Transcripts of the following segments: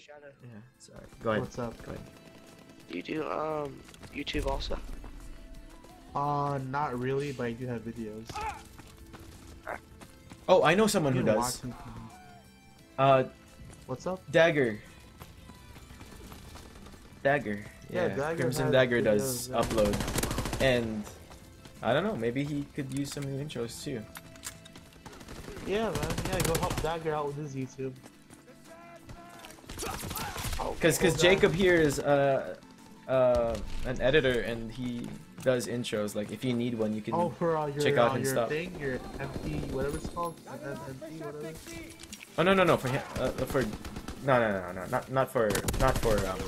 Shadow. Yeah, sorry. Go ahead. What's up? Go ahead. Do you do um YouTube also? Uh, not really, but I do have videos. Oh, I know someone who does. Uh, What's up? Dagger. Dagger. Yeah, Yeah, Dagger Crimson has Dagger does videos, yeah. upload. And I don't know, maybe he could use some new intros too. Yeah, man. Yeah, go help Dagger out with his YouTube. Oh, Cause, cause Jacob here is uh, uh, an editor and he does intros. Like if you need one, you can. Oh, for uh, your check out uh, his your stuff. thing, your MP, whatever it's called, whatever. Oh no no no for him uh, for no no no no not not for not for um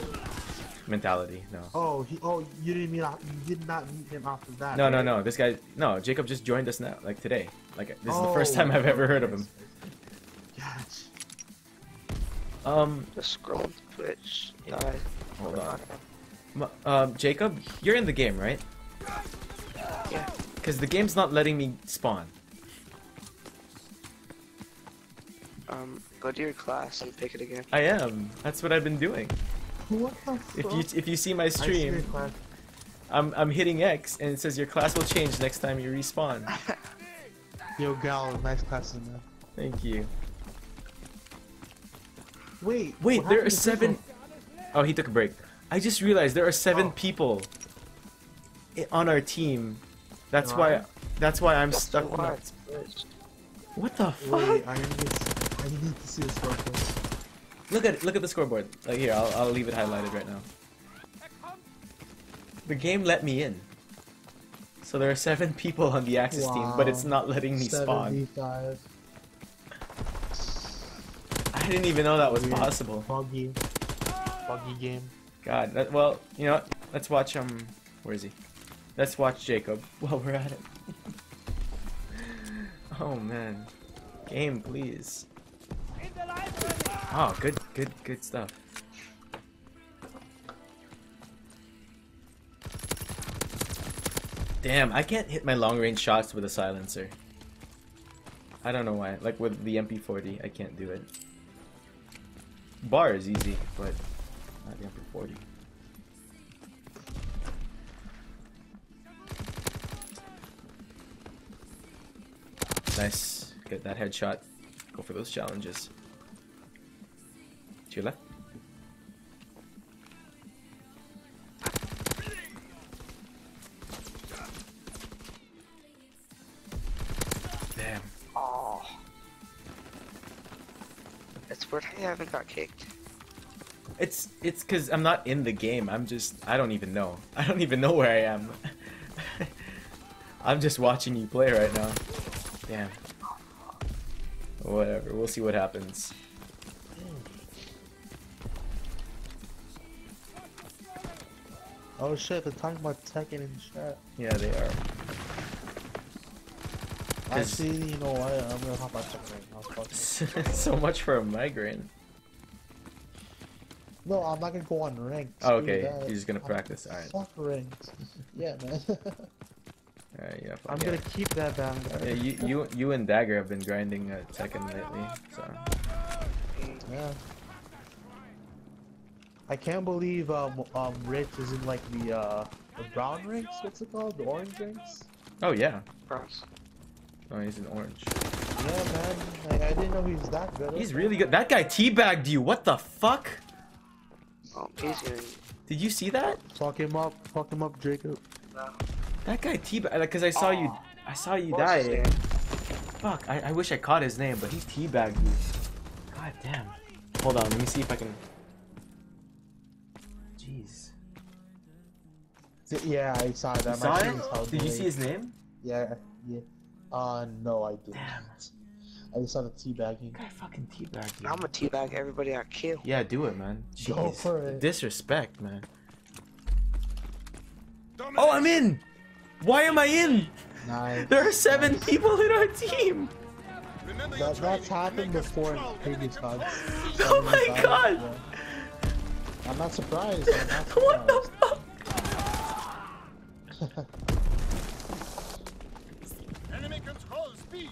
mentality no. Oh, he. Oh, you didn't meet. You did not meet him after that. No, no, right? no. This guy, no. Jacob just joined us now, like today. Like this is the first Oh, time I've ever heard of him. Gotcha. Um, Just scroll through Twitch. Guys. hold on. M- Um, Jacob, you're in the game, right? Yeah. Because the game's not letting me spawn. Um, go to your class and pick it again. I am. That's what I've been doing. What the If you if you see my I see your stream, class. I'm I'm hitting X and it says your class will change next time you respawn. Yo, Gal, nice classes, man. Thank you. Wait. Wait, there are to seven. Pickle? Oh, he took a break. I just realized there are seven Oh. people on our team. That's No, why. I- That's why I'm That's stuck. why it's. What the fuck? Wait, I need to. I need to see this real quick. Look at look at the scoreboard. Like here, I'll I'll leave it highlighted right now. The game let me in. So there are seven people on the Axis team, but it's not letting me spawn. 75. I didn't even know that was possible. Buggy. Buggy game. God, that, well, you know what? Let's watch um where is he? Let's watch Jacob while we're at it. oh man. Game please. Oh good good good stuff. Damn, I can't hit my long range shots with a silencer. I don't know why. Like with the MP40, I can't do it. Bar is easy, but not the MP40. Nice. Get that headshot. Go for those challenges. To your left. It's weird how you haven't got kicked. It's it's because I'm not in the game. I'm just I don't even know. I don't even know where I am. I'm just watching you play right now. Damn. Whatever. We'll see what happens. Oh shit, they're talking about Tekken in chat. Yeah, they are. 'Cause- Actually, you know what? I'm gonna hop on Tekken right now. So much for a migraine. No, I'm not gonna go on ranked. Oh, okay. that. You're just gonna I'm- practice. Alright. Fuck ranked. yeah, man. Alright, yeah. I'm fuck gonna keep that down. Yeah, you, you, you and Dagger have been grinding uh, Tekken lately, so. Yeah. I can't believe um um Rich is in like the uh the brown ranks. What's it called? The orange ranks. Oh yeah. Bros. Oh, he's in orange. Yeah, man. Like, I didn't know he was that good. He's really good. That guy teabagged you. What the fuck? Oh, he's gonna. Did you see that? Fuck him up. Fuck him up, Jacob. No. That guy teabagged. Like, cause I saw you. I saw you What's die. name? Fuck. I, I wish I caught his name, but he teabagged you. God damn. Hold on. Let me see if I can. Jeez. Yeah, I saw that. You My saw screen it? Did you see his name? Yeah, yeah. Uh, no, I didn't. Damn. I just saw the teabagging. Guy fucking teabagged you. I'm gonna teabag everybody I kill. Yeah, do it, man. Go for it. Disrespect, man. Oh, I'm in! Why am I in? Nice. There are seven people in our team! That, that's happened before in previous CODs. Oh my God. yeah. I'm not surprised. I'm not What the fuck? speed.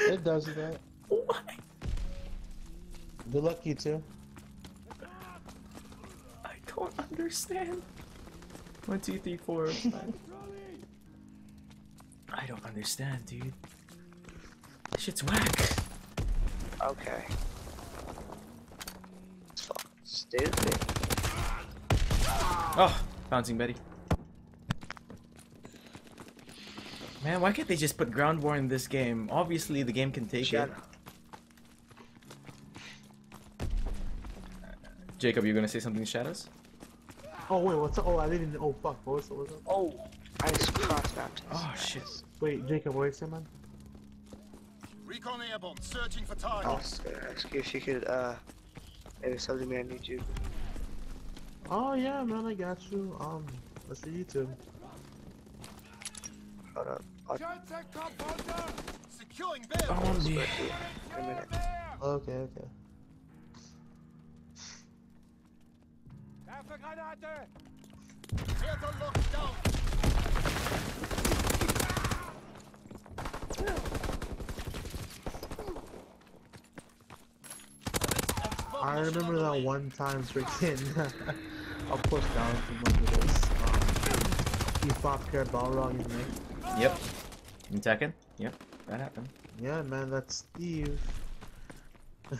It does that. What? Good luck, you two. I don't understand. One, two, three, four, five. I don't understand, dude. This shit's whack. Okay. Stupid. Oh, bouncing Betty. Man, why can't they just put ground war in this game? Obviously, the game can take Shut it. up. Jacob, you gonna say something, Shadows? Oh wait, what's up? Oh, I didn't. Oh fuck, what's up? What's up? Oh, I just crossed out. Oh shit. Wait, Jacob, what is it, man? Recon airborne, searching for I targets. was ask you if you could, uh, maybe sub to me on YouTube. Oh yeah, man, I got you. Um, let's see YouTube. Hold a. Okay, okay. Down. I remember that one time freaking I'll push down from under this. Um, you fought Pierre Balrog in me. Yep. In Tekken? Yep. That happened. Yeah, man, that's Steve.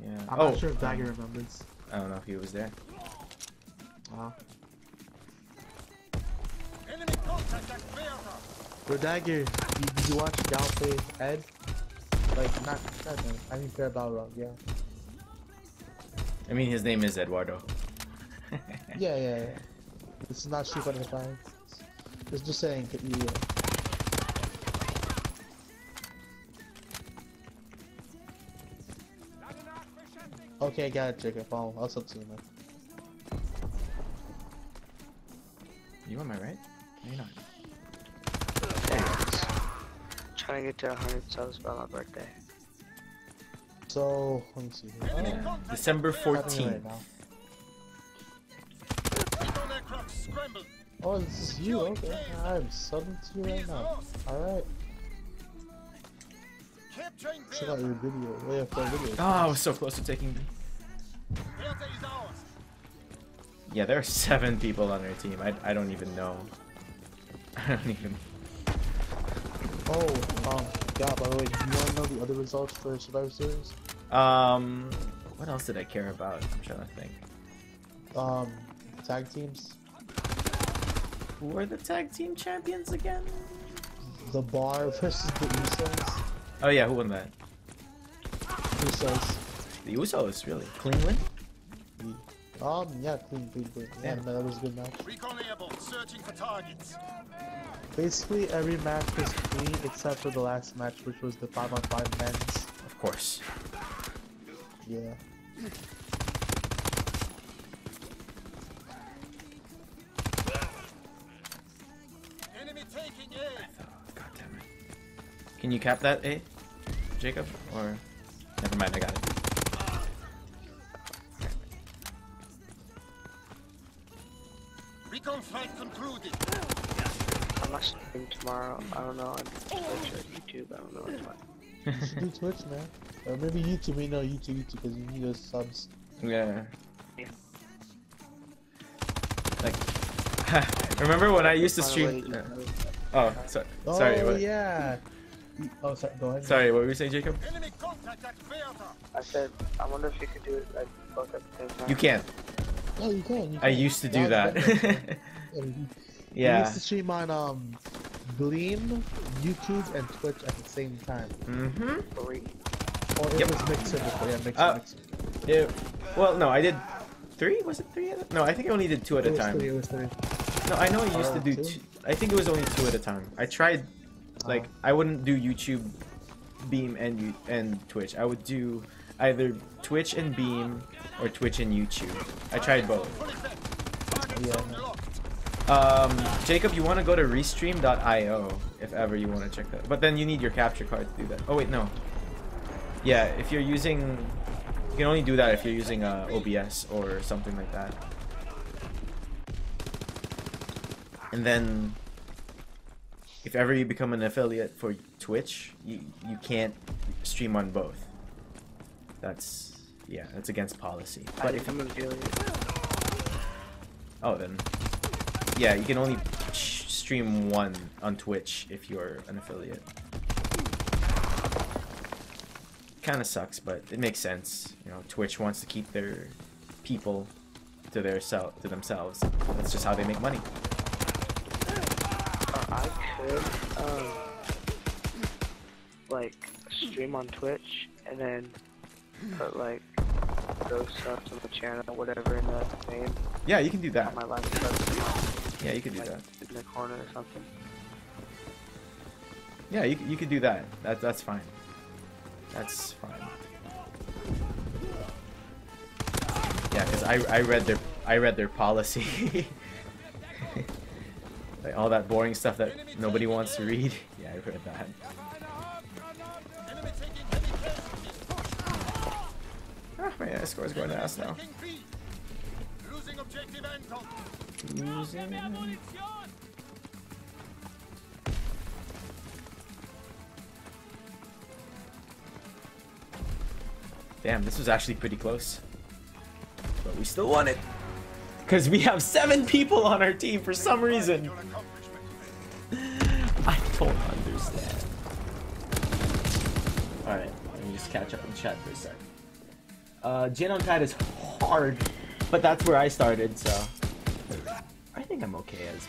Yeah. I'm oh, not sure if um, Dagger remembers. I don't know if he was there. Wow. Enemy contact at Bertha. But Dagger, did, did you watch Galpe Ed? Like, not, not Ed, I mean Pierre Balrog, yeah. I mean, his name is Eduardo. Yeah, yeah, yeah. This is not sheep on the fire. It's just saying, that you, uh, Okay, got it, Jacob. I'll, I'll sub to you, man. You on my right? No, you're not. Thanks. Trying to get to 100 subs by my birthday. So, let me see here. Oh, December at 14th. Oh, this is you, okay. I'm subbing to you right now. Alright, check out your video. Wait for a video. Oh, I was so close to taking B. Bertha is ours. Yeah, there are seven people on our team. I, I don't even know. I don't even. Oh, um, God, by the way, do you want to know the other results for Survivor Series? Um, what else did I care about? I'm trying to think. Um, tag teams. Who are the tag team champions again? The Bar versus the Usos. Oh yeah, who won that? Usos. The Usos, really? Cleveland? Um, yeah, clean, clean, clean. Yeah, Yeah. man, that was a good match. Recon airborne, searching for targets. Basically, every match was clean except for the last match, which was the 5 on 5 men's. Of course. Yeah. Can you cap that, A? Jacob? Or. Never mind, I got it. Recon flight concluded. I'm not streaming tomorrow. I don't know on Twitch or YouTube. I don't know which one. You should do Twitch, man. Or maybe YouTube, we know YouTube, YouTube, because you need those subs. Yeah. Yeah. Like. Remember when I used to Find a way stream. uh, oh, so, Oh, sorry. What, yeah. Y- Oh, sorry, go ahead. Sorry, what were you saying, Jacob? Enemy contact at I said, I wonder if you could do it like both at the same time. You can't. No, you can. You I used to do That that. Yeah, we- We used to stream on um, Beam, YouTube, and Twitch at the same time. Mm-hmm. Three. Or it Yep. was Mixer before, yeah, Mixer, Uh, Mixer. Yeah. Well, no, I did three. Was it three? No, I think I only did two at It a time. three, it was three. No, I know I used to Oh, do. two? Two, I think it was only two at a time. I tried, like, Oh. I wouldn't do YouTube, Beam, and you and Twitch. I would do either Twitch and Beam or Twitch and YouTube. I tried both. Full effect. Target Yeah. Um, Jacob, you want to go to restream.io if ever you want to check that. But then you need your capture card to do that. Oh wait, no. Yeah, if you're using, you can only do that if you're using uh, OBS or something like that. And then, if ever you become an affiliate for Twitch, you you can't stream on both. That's yeah, that's against policy. I But if become an affiliate. Oh, then. Yeah, you can only stream one on Twitch if you're an affiliate. Kind of sucks, but it makes sense. You know, Twitch wants to keep their people to their sel- to themselves. That's just how they make money. Um, like, stream on Twitch and then put, like, those subs on the channel, whatever in the name, Yeah, you can do that. my live Yeah, you can do like, that. in the corner or something. Yeah, you, you could do that. That that's fine. That's fine. Yeah, because I I read their I read their policy. like all that boring stuff that nobody wants to read. Yeah, I read that. Ah, man, score's going to ass now. Losing. Damn, this was actually pretty close. But we still won it. Because we have seven people on our team for some reason. I don't understand. Alright, let me just catch up in chat for a sec. Uh, Jin on Tide is hard, but that's where I started, so. I think I'm okay as.